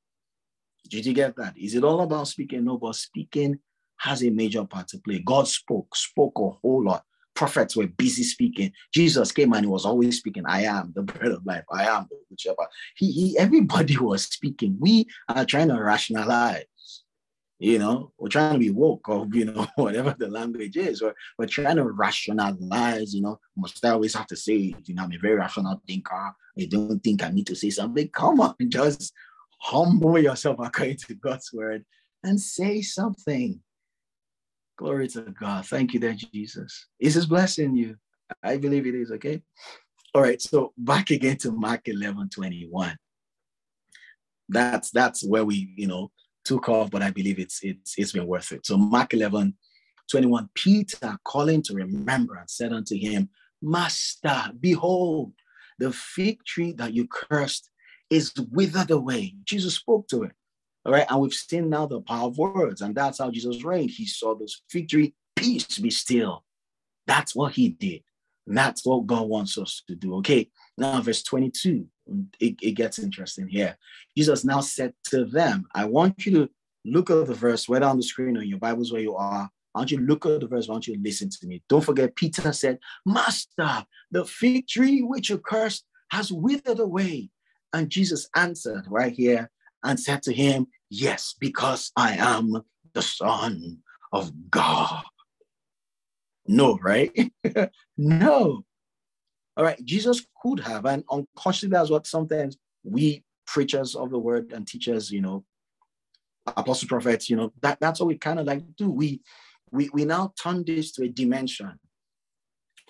Did you get that? Is it all about speaking? No, but speaking has a major part to play. God spoke, spoke a whole lot. Prophets were busy speaking. Jesus came and he was always speaking. I am the bread of life. I am the good shepherd. He, he, everybody was speaking. We are trying to rationalize. You know, we're trying to be woke or, you know, whatever the language is. We're, we're trying to rationalize, you know, must I always have to say, you know, I'm a very rational thinker. I don't think I need to say something. Come on, just humble yourself according to God's word and say something. Glory to God. Thank you, there, Jesus. Is His blessing you? I believe it is, okay? All right, so back again to Mark 11 21. That's that's where we, you know, took off, but I believe it's it's it's been worth it. So Mark 11 21, Peter calling to remembrance said unto him, Master, behold, the fig tree that you cursed is withered away. Jesus spoke to it. All right. And we've seen now the power of words, and that's how Jesus reigned. He saw this victory, peace be still. That's what he did. And that's what God wants us to do. Okay. Now, verse 22, it, it gets interesting here. Jesus now said to them, I want you to look at the verse, whether on the screen or in your Bibles where you are. Why don't you look at the verse? Why don't you listen to me? Don't forget, Peter said, Master, the fig tree which you cursed has withered away. And Jesus answered right here and said to him, Yes, because I am the Son of God. No, right? no. All right, Jesus could have, and unconsciously that's what sometimes we preachers of the word and teachers, you know, apostle prophets, you know, that, that's what we kind of like do. We we we now turn this to a dimension.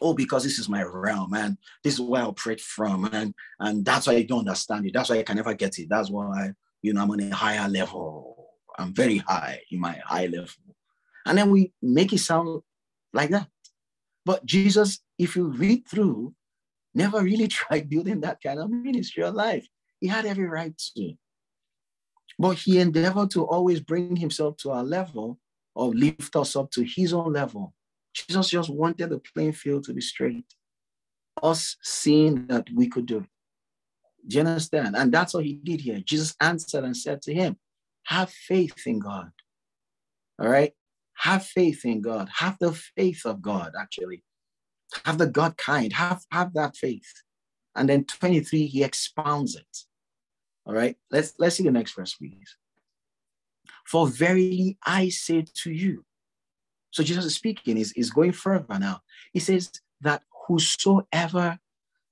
Oh, because this is my realm, and this is where I operate from, and and that's why I don't understand it. That's why I can never get it. That's why you know I'm on a higher level. I'm very high in my high level, and then we make it sound like that. But Jesus, if you read through, never really tried building that kind of ministry or life. He had every right to. But he endeavored to always bring himself to our level or lift us up to his own level. Jesus just wanted the playing field to be straight. Us seeing that we could do it. Do you understand? And that's what he did here. Jesus answered and said to him, Have faith in God. All right? Have faith in God. Have the faith of God, actually. Have the God kind. Have, have that faith. And then 23, he expounds it. All right, let's let's see the next verse, please. For verily I say to you. So Jesus is speaking, is, is going further now. He says that whosoever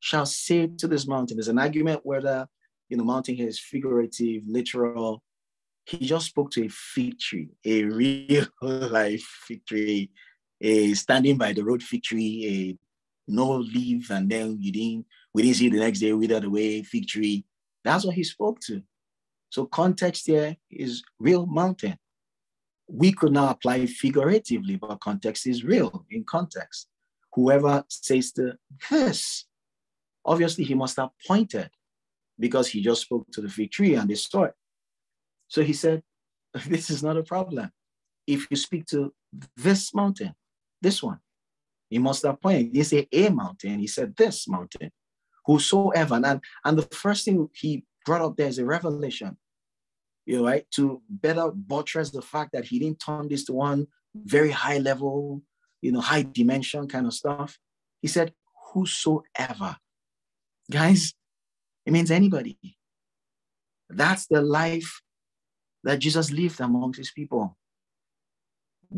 shall say to this mountain, there's an argument whether you know mountain here is figurative, literal. He just spoke to a fig tree, a real life fig tree, a standing by the road fig tree, a no leaf, and then you didn't we didn't see the next day wither away fig tree. That's what he spoke to. So context here is real mountain. We could now apply figuratively, but context is real in context. Whoever says to this, obviously he must have pointed because he just spoke to the fig tree and they saw it. So he said, This is not a problem. If you speak to this mountain, this one, he must have pointed. He say a mountain, he said this mountain whosoever. And, and the first thing he brought up there is a revelation, you know, right? To better buttress the fact that he didn't turn this to one very high level, you know, high dimension kind of stuff. He said, whosoever. Guys, it means anybody. That's the life that Jesus lived amongst his people.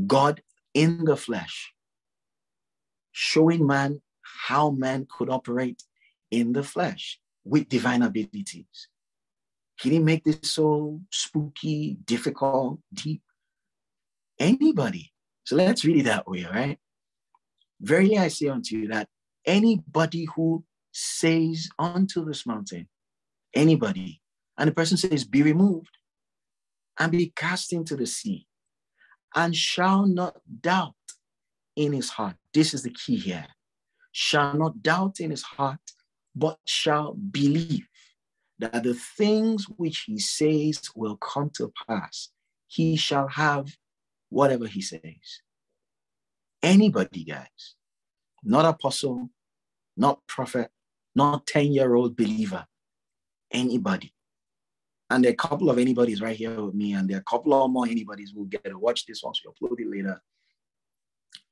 God in the flesh, showing man how man could operate in the flesh with divine abilities. He didn't make this so spooky, difficult, deep. Anybody. So let's read it that way, all right? Verily I say unto you that anybody who says unto this mountain, anybody, and the person says, Be removed and be cast into the sea, and shall not doubt in his heart. This is the key here. Shall not doubt in his heart, but shall believe that the things which he says will come to pass. He shall have whatever he says. Anybody, guys, not apostle, not prophet, not 10 year old believer, anybody. And there are a couple of anybody's right here with me, and there are a couple of more anybody's will get to watch this once we upload it later.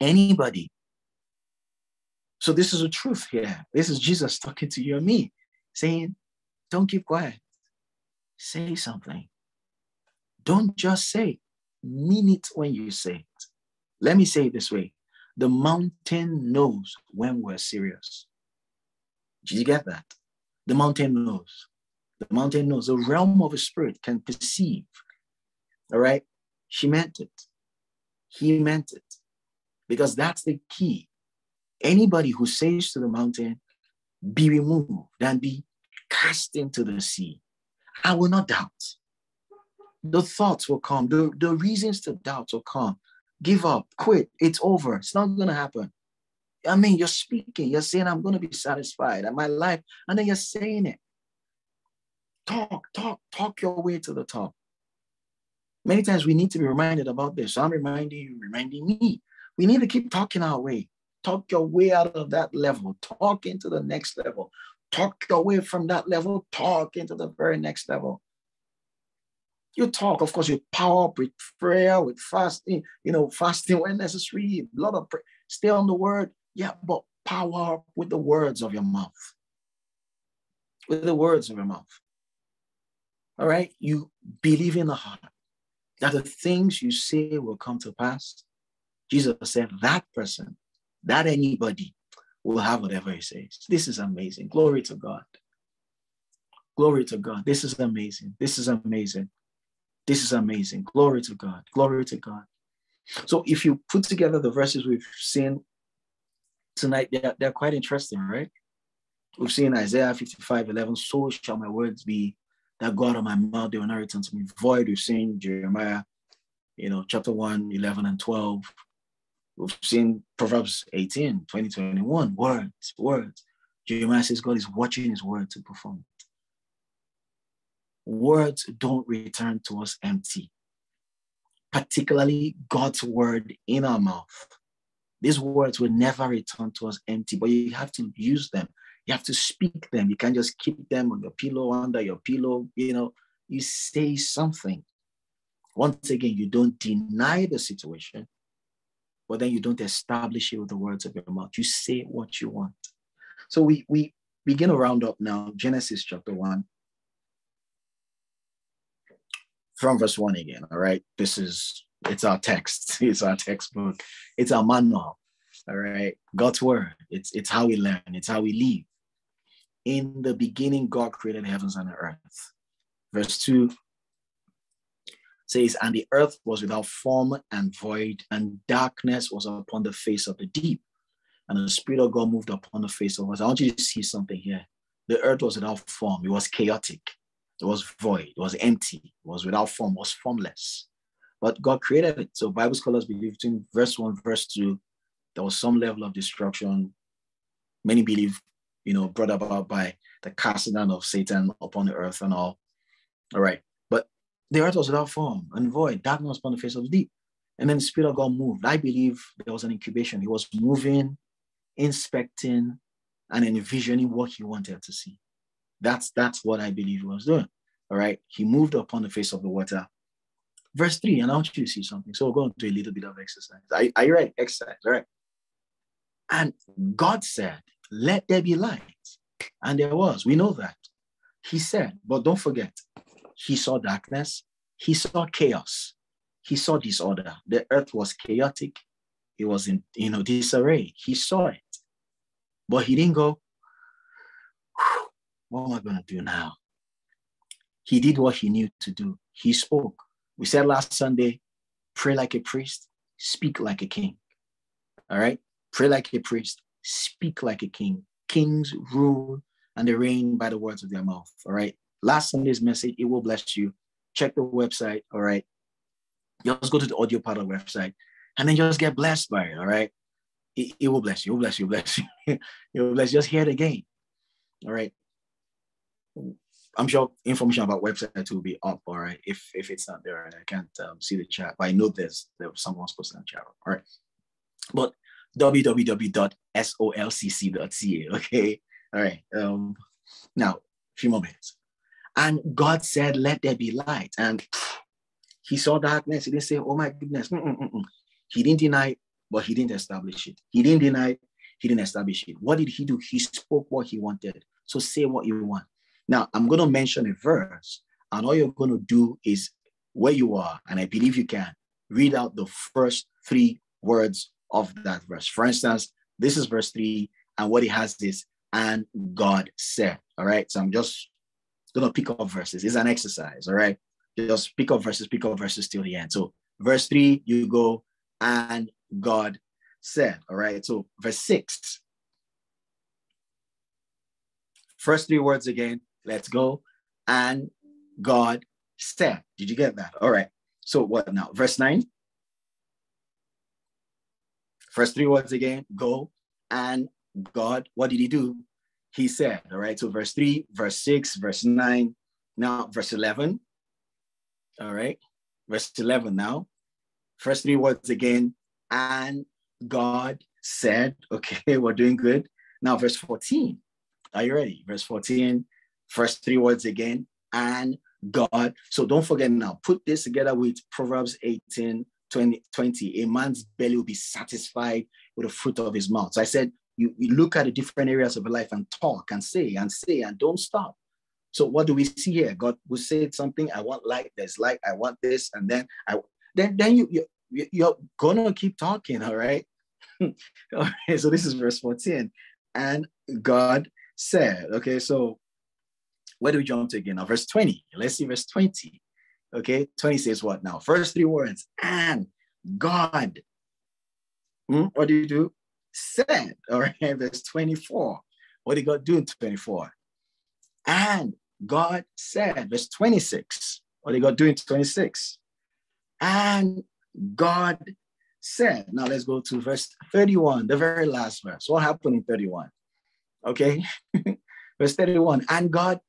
Anybody so this is a truth here. This is Jesus talking to you and me, saying, don't keep quiet. Say something. Don't just say, mean it when you say it. Let me say it this way. The mountain knows when we're serious. Did you get that? The mountain knows. The mountain knows. The realm of a spirit can perceive. All right? She meant it. He meant it. Because that's the key Anybody who says to the mountain, be removed and be cast into the sea, I will not doubt. The thoughts will come, the, the reasons to doubt will come. Give up, quit, it's over, it's not going to happen. I mean, you're speaking, you're saying, I'm going to be satisfied at my life, and then you're saying it. Talk, talk, talk your way to the top. Many times we need to be reminded about this. So I'm reminding you, reminding me. We need to keep talking our way. Talk your way out of that level. Talk into the next level. Talk your way from that level. Talk into the very next level. You talk, of course, you power up with prayer, with fasting, you know, fasting when necessary, a lot of prayer. Stay on the word. Yeah, but power with the words of your mouth. With the words of your mouth. All right. You believe in the heart that the things you say will come to pass. Jesus said that person, that anybody will have whatever he says. This is amazing. Glory to God. Glory to God. This is amazing. This is amazing. This is amazing. Glory to God. Glory to God. So if you put together the verses we've seen tonight, they're, they're quite interesting, right? We've seen Isaiah 55, 11, so shall my words be that God of my mouth, they will not return to me void. We've seen Jeremiah, you know, chapter 1, 11 and 12. We've seen Proverbs 18, 20, 21, words, words. Jeremiah says God is watching his word to perform words don't return to us empty, particularly God's word in our mouth. These words will never return to us empty, but you have to use them. You have to speak them. You can't just keep them on your pillow, under your pillow. You know, you say something. Once again, you don't deny the situation, but then you don't establish it with the words of your mouth. You say what you want. So we we begin to round up now. Genesis chapter one. from verse one again. All right. This is it's our text. It's our textbook. It's our manual. All right. God's word. It's it's how we learn. It's how we live. In the beginning, God created heavens and the earth. Verse two says, and the earth was without form and void, and darkness was upon the face of the deep. And the Spirit of God moved upon the face of us. I want you to see something here. The earth was without form, it was chaotic. It was void, it was empty, it was without form, it was formless. But God created it. So Bible scholars believe between verse one, verse two, there was some level of destruction. Many believe, you know, brought about by the casting down of Satan upon the earth and all. All right. But the earth was without form and void, darkness upon the face of the deep. And then the Spirit of God moved. I believe there was an incubation. He was moving, inspecting, and envisioning what he wanted to see. That's that's what I believe he was doing. All right. He moved upon the face of the water. Verse 3, and I want you to see something. So we're going to do a little bit of exercise. Are, are you ready? Exercise. All right. And God said, Let there be light. And there was. We know that. He said, but don't forget, he saw darkness, he saw chaos, he saw disorder. The earth was chaotic, it was in you know disarray. He saw it. But he didn't go, what am I going to do now? He did what he knew to do. He spoke. We said last Sunday, pray like a priest, speak like a king. All right? Pray like a priest, speak like a king. Kings rule and they reign by the words of their mouth. All right? Last Sunday's message, it will bless you. Check the website. All right? Just go to the audio part of the website and then just get blessed by it. All right? It, it will bless you. It will bless you. Bless you. it will bless you. Just hear it again. All right. I'm sure information about website will be up, all right, if if it's not there and I can't um, see the chat, but I know there's there was someone's posting on chat, all right. But www.solcc.ca, okay, all right. Um, now, a few more minutes, and God said, "Let there be light," and He saw darkness. He didn't say, "Oh my goodness," Mm-mm-mm. He didn't deny, but He didn't establish it. He didn't deny, He didn't establish it. What did He do? He spoke what He wanted. So say what you want. Now, I'm going to mention a verse, and all you're going to do is where you are, and I believe you can, read out the first three words of that verse. For instance, this is verse three, and what it has is, and God said. All right. So I'm just going to pick up verses. It's an exercise. All right. Just pick up verses, pick up verses till the end. So, verse three, you go, and God said. All right. So, verse six. First three words again, Let's go. And God said. Did you get that? All right. So what now? Verse 9. First three words again. Go. And God, what did he do? He said. All right. So verse 3, verse 6, verse 9. Now, verse 11. All right. Verse 11 now. First three words again. And God said, okay, we're doing good. Now, verse 14. Are you ready? Verse 14. First three words again. And God. So don't forget now, put this together with Proverbs 18, 20, 20. A man's belly will be satisfied with the fruit of his mouth. So I said, you, you look at the different areas of your life and talk and say and say and don't stop. So what do we see here? God will say something. I want light. There's light. I want this, and then I then then you you you're gonna keep talking. All right. all right. So this is verse 14, and God said, okay. So where do we jump to again? Now verse 20. Let's see verse 20. Okay, 20 says what now? First three words, and God. Hmm? What do you do? Said, all right, verse 24. What did God do in 24? And God said, verse 26. What did God do in 26? And God said, now let's go to verse 31, the very last verse. What happened in 31? Okay, verse 31. And God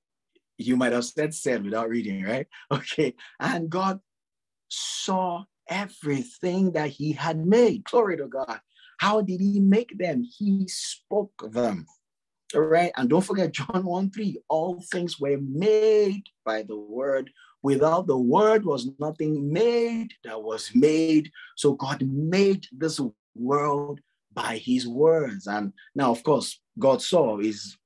you might have said said without reading, right? Okay. And God saw everything that he had made. Glory to God. How did he make them? He spoke them. All right. And don't forget John 1 3. All things were made by the word. Without the word was nothing made that was made. So God made this world by his words. And now, of course, God saw is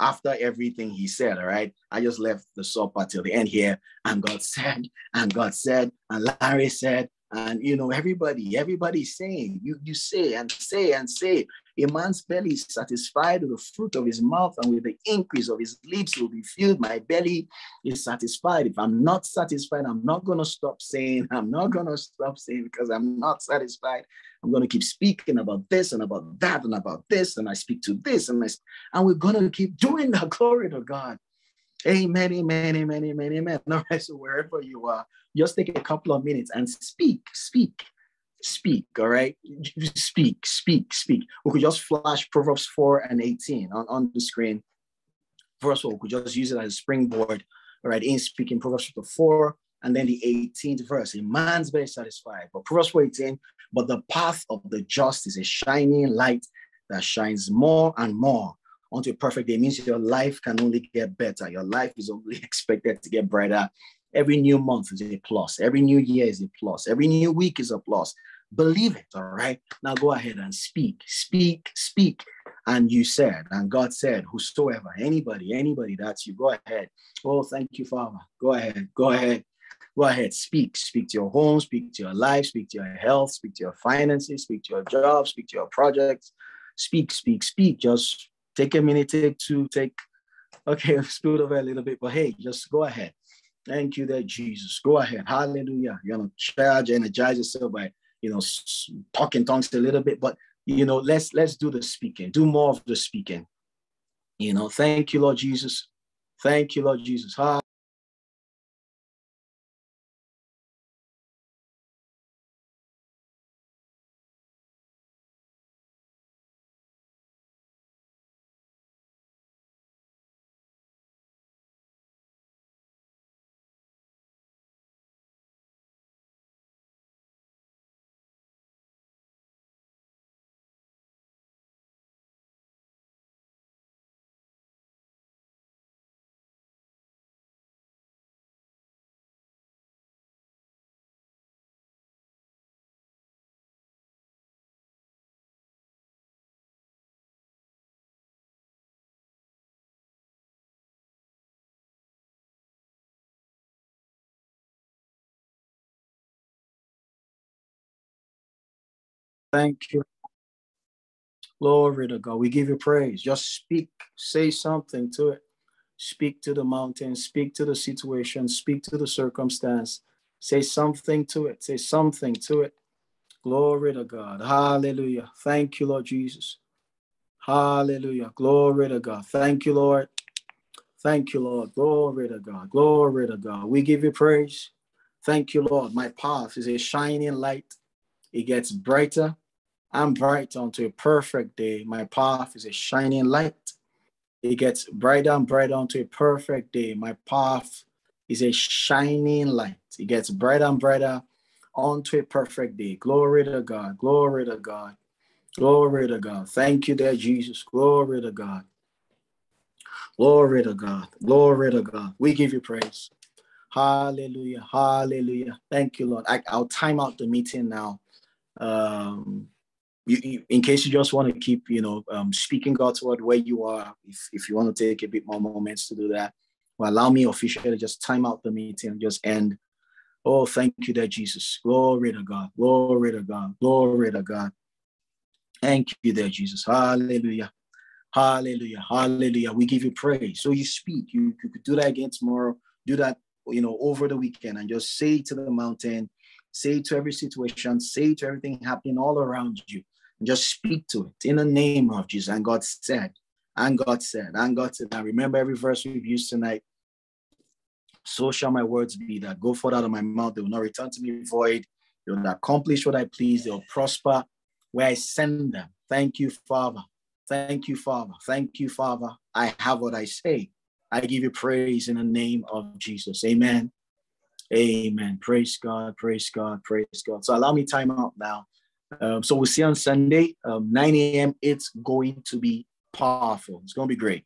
after everything he said, all right, I just left the supper till the end here. And God said, and God said, and Larry said, and you know, everybody, everybody's saying, you, you say and say and say. A man's belly is satisfied with the fruit of his mouth, and with the increase of his lips will be filled. My belly is satisfied. If I'm not satisfied, I'm not gonna stop saying, I'm not gonna stop saying because I'm not satisfied. I'm going to keep speaking about this and about that and about this, and I speak to this, and I, and we're going to keep doing that. Glory to God. Amen, amen, amen, amen, amen. All right, so wherever you are, just take a couple of minutes and speak, speak, speak. All right, speak, speak, speak. We could just flash Proverbs 4 and 18 on, on the screen. First of all, we could just use it as a springboard. All right, in speaking Proverbs 4 and then the 18th verse. A man's very satisfied. But Proverbs 4:18, but the path of the just is a shining light that shines more and more onto a perfect day. It means your life can only get better. Your life is only expected to get brighter. Every new month is a plus. Every new year is a plus. Every new week is a plus. Believe it, all right? Now go ahead and speak, speak, speak. And you said, and God said, whosoever, anybody, anybody, that's you. Go ahead. Oh, thank you, Father. Go ahead, go ahead. Go ahead, speak. Speak to your home, speak to your life, speak to your health, speak to your finances, speak to your job, speak to your projects. Speak, speak, speak. Just take a minute, take two, take, okay, spill over a little bit, but hey, just go ahead. Thank you, there, Jesus. Go ahead. Hallelujah. You're gonna charge, energize yourself by you know talking tongues a little bit, but you know, let's let's do the speaking. Do more of the speaking. You know, thank you, Lord Jesus. Thank you, Lord Jesus. Thank you. Glory to God. We give you praise. Just speak, say something to it. Speak to the mountain, speak to the situation, speak to the circumstance. Say something to it. Say something to it. Glory to God. Hallelujah. Thank you, Lord Jesus. Hallelujah. Glory to God. Thank you, Lord. Thank you, Lord. Glory to God. Glory to God. We give you praise. Thank you, Lord. My path is a shining light. It gets brighter I'm bright unto a perfect day. My path is a shining light. It gets brighter and brighter unto a perfect day. My path is a shining light. It gets brighter and brighter onto a perfect day. Glory to God. Glory to God. Glory to God. Thank you, there, Jesus. Glory to God. Glory to God. Glory to God. We give you praise. Hallelujah. Hallelujah. Thank you, Lord. I, will time out the meeting now. Um, you, you, in case you just want to keep, you know, um, speaking God's word where you are, if, if you want to take a bit more moments to do that, well, allow me officially just time out the meeting and just end. Oh, thank you, there, Jesus. Glory to God. Glory to God. Glory to God. Thank you, there, Jesus. Hallelujah. Hallelujah. Hallelujah. We give you praise. So you speak. You, you could do that again tomorrow. Do that you know, over the weekend and just say to the mountain, say to every situation, say to everything happening all around you, just speak to it in the name of Jesus. And God said, and God said, and God said, and remember every verse we've used tonight. So shall my words be that go forth out of my mouth. They will not return to me void. They will accomplish what I please. They will prosper where I send them. Thank you, Father. Thank you, Father. Thank you, Father. I have what I say. I give you praise in the name of Jesus. Amen. Amen. Praise God. Praise God. Praise God. So allow me time out now. Um, so we'll see on Sunday, um, 9 a.m. It's going to be powerful. It's going to be great.